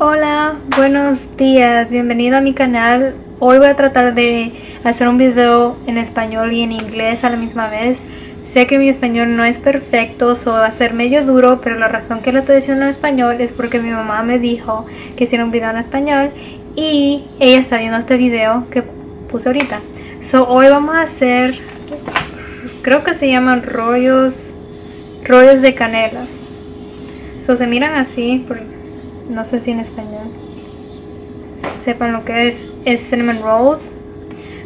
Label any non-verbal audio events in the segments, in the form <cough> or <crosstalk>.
Hola, buenos días, bienvenido a mi canal. Hoy voy a tratar de hacer un video en español y en inglés a la misma vez. Sé que mi español no es perfecto, o va a ser medio duro, pero la razón que lo estoy diciendo en español es porque mi mamá me dijo que hiciera un video en español y ella está viendo este video que puse ahorita. So, hoy vamos a hacer, creo que se llaman rollos, rollos de canela. So, se miran así, no sé si en español sepan lo que es, es cinnamon rolls.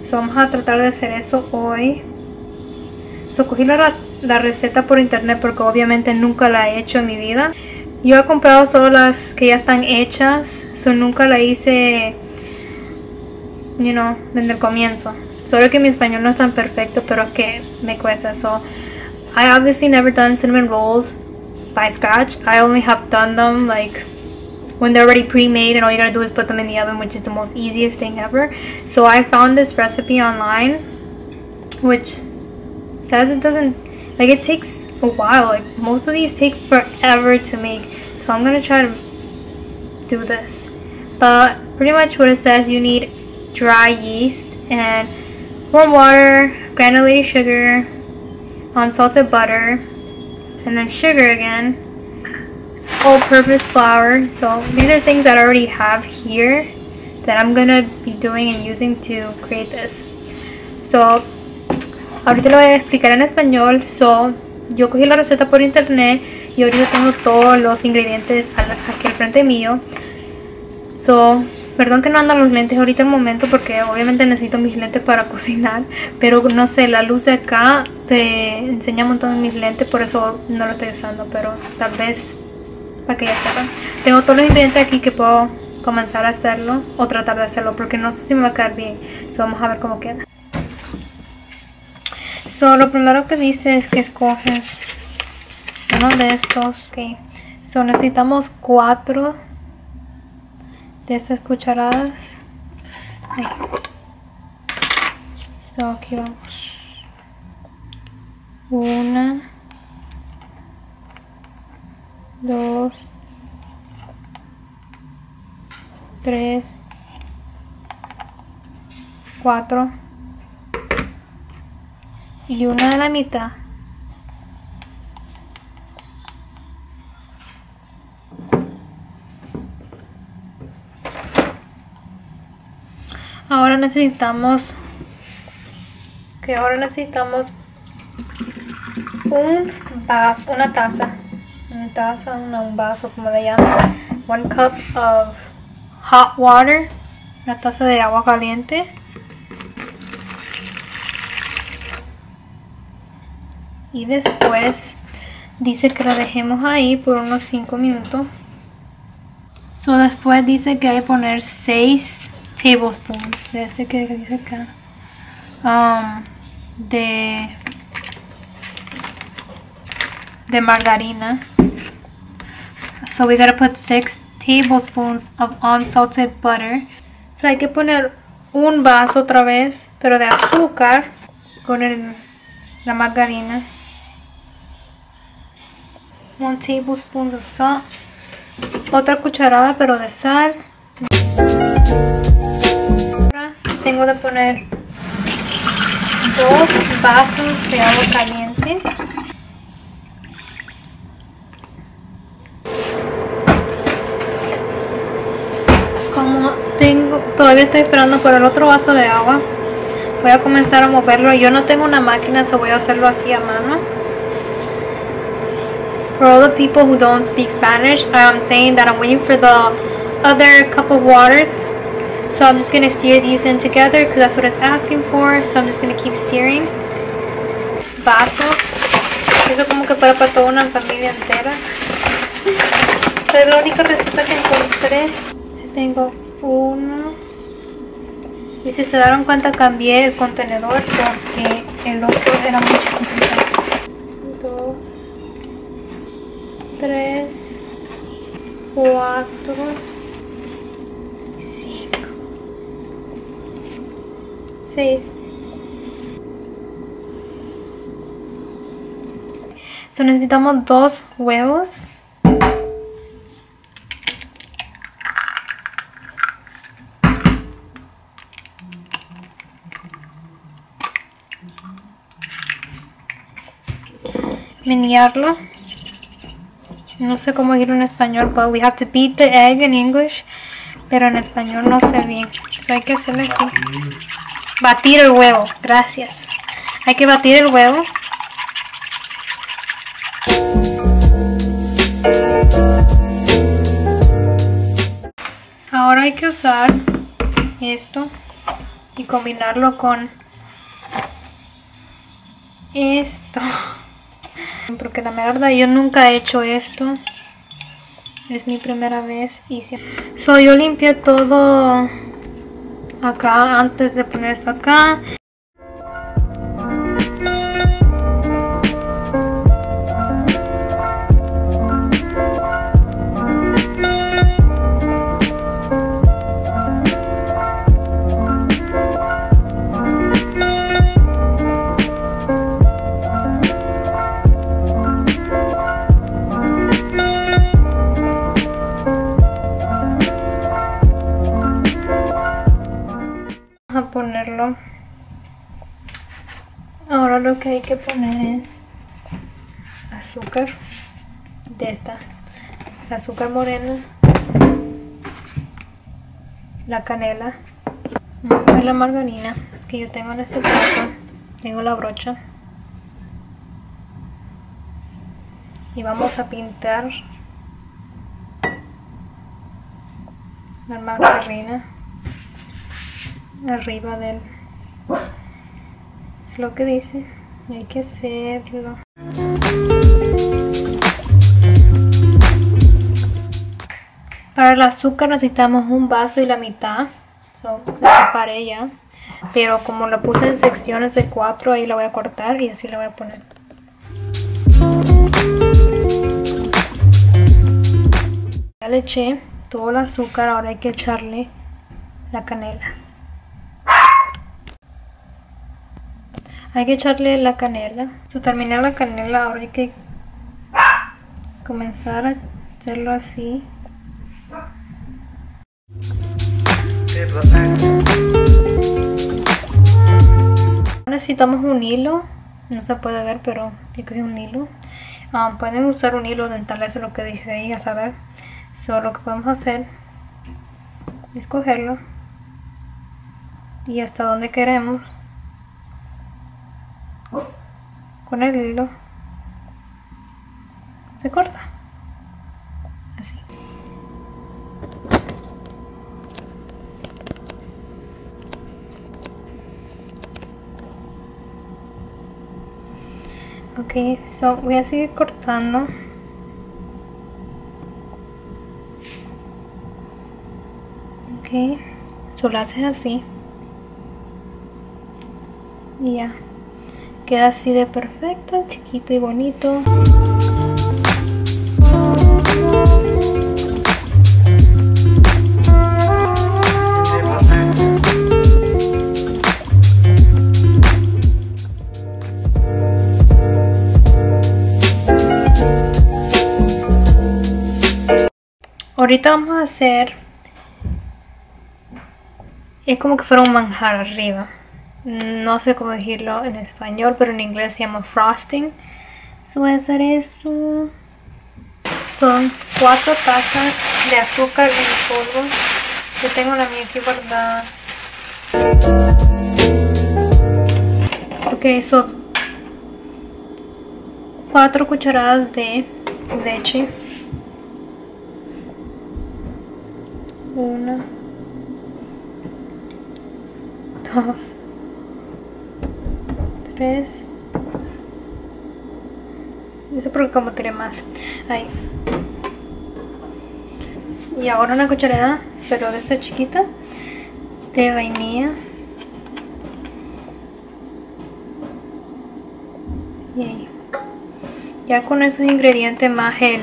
So, vamos a tratar de hacer eso hoy. So, cogí la, la, receta por internet porque obviamente nunca la he hecho en mi vida. Yo he comprado solo las que ya están hechas. So, nunca la hice, you know, desde el comienzo. Solo que mi español no es tan perfecto, pero que me cuesta. So, I obviously never done cinnamon rolls by scratch. I only have done them like when they're already pre-made and all you gotta do is put them in the oven which is the most easiest thing ever. So I found this recipe online which says it doesn't like it takes a while. Like most of these take forever to make. So I'm gonna try to do this. But pretty much what it says you need dry yeast and warm water granulated sugar unsalted butter and then sugar again all-purpose flour. So these are things that I already have here that I'm gonna be doing and using to create this. So ahorita lo voy a explicar en español. So yo cogí la receta por internet y ahorita tengo todos los ingredientes aquí al frente mío. So perdón que no andan los lentes ahorita el momento porque obviamente necesito mis lentes para <laughs> cocinar pero no sé la luz de acá se enseña un montón de mis lentes por eso no lo estoy usando pero tal vez para que ya sepan. Tengo todos los ingredientes aquí que puedo comenzar a hacerlo o tratar de hacerlo porque no sé si me va a quedar bien. vamos a ver cómo queda. So, lo primero que dice es que escogen uno de estos. Okay. So, necesitamos cuatro de estas cucharadas. So, aquí vamos. Una. Dos, tres, cuatro y una de la mitad. Ahora necesitamos que ahora necesitamos un vaso, una taza taza, un vaso, como le llaman. One cup of hot water, una taza de agua caliente. Y después dice que lo dejemos ahí por unos 5 minutos. So, después dice que hay que poner 6 tablespoons de este que dice acá. Um, de de margarina So we gotta put 6 tablespoons of unsalted butter. So hay que poner un vaso otra vez, pero de azúcar con el, la margarina. One tablespoon of salt. Otra cucharada pero de sal. Ahora tengo que poner dos vasos de agua caliente. Todavía estoy esperando por el otro vaso de agua. Voy a comenzar a moverlo. Yo no tengo una máquina, so voy a hacerlo así a mano. For all the people who don't speak Spanish, I'm saying that I'm waiting for the other cup of water. So I'm just going to steer these in together because that's what it's asking for. So I'm just going to keep steering. Vaso. Eso como que para toda una familia entera. es la única receta que encontré. Tengo uno. Y si se dieron cuenta cambié el contenedor porque el otro era mucho complicado. Dos, tres, cuatro, cinco, seis. So necesitamos dos huevos. Menearlo. No sé cómo decirlo en español, but we have to beat the egg in English. Pero en español no sé bien. Eso hay que hacerlo así. Batir el huevo, gracias. Hay que batir el huevo. Ahora hay que usar esto y combinarlo con esto. Porque la verdad yo nunca he hecho esto. Es mi primera vez y so, yo limpié todo acá antes de poner esto acá ahora lo que hay que poner es azúcar de esta. Azúcar morena. La canela. La margarina que yo tengo en este plato tengo la brocha. Y vamos a pintar la margarina arriba del es lo que dice. Hay que hacerlo. Para el azúcar necesitamos un vaso y la mitad. So, la separé ya. Pero como la puse en secciones de cuatro ahí la voy a cortar y así la voy a poner. Ya le eché todo el azúcar ahora hay que echarle la canela hay que echarle la canela. Para terminar la canela ahora hay que comenzar a hacerlo así. Necesitamos un hilo no se puede ver pero yo cogí un hilo. Ah, pueden usar un hilo dental eso es lo que dice ahí a saber. Solo lo que podemos hacer es cogerlo. Y hasta donde queremos con el hilo se corta. Así. Ok so voy a seguir cortando. Ok solo haces así. Y ya queda así de perfecto, chiquito y bonito. Ahorita vamos a hacer... Es como que fuera un manjar arriba no sé cómo decirlo en español, pero en inglés se llama frosting. So voy a hacer eso. Son cuatro tazas de azúcar en polvo. Yo tengo la mía aquí guardada. Ok, son cuatro cucharadas de leche. Una. Dos eso porque como tiré más. Ahí y ahora una cucharada pero de esta chiquita de vainilla. Y ya con esos ingredientes más el,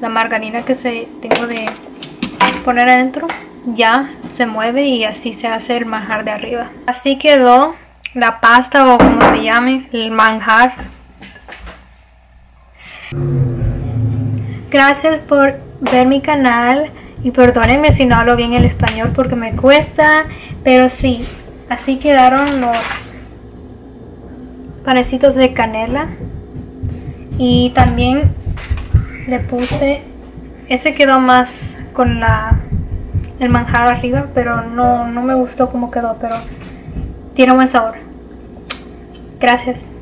la margarina que se tengo de poner adentro ya se mueve y así se hace el manjar de arriba. Así quedó la pasta o como se llame, el manjar. Gracias por ver mi canal y perdónenme si no hablo bien el español porque me cuesta, pero sí, así quedaron los panecitos de canela. Y también le puse, ese quedó más con la el manjar arriba, pero no, no me gustó cómo quedó, pero tiene buen sabor. Gracias.